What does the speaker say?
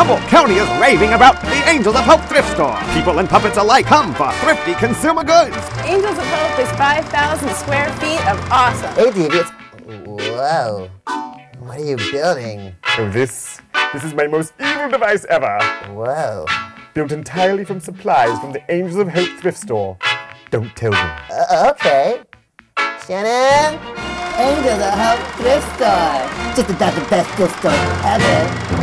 Humboldt County is raving about the Angels of Hope thrift store. People and puppets alike come for thrifty consumer goods. Angels of Hope is 5,000 square feet of awesome. Hey, Devious. Whoa. What are you building? Oh, this. This is my most evil device ever. Whoa. Built entirely from supplies from the Angels of Hope thrift store. Don't tell them. Uh, okay. Shannon? Angels of Hope thrift store. Just about the best thrift store ever.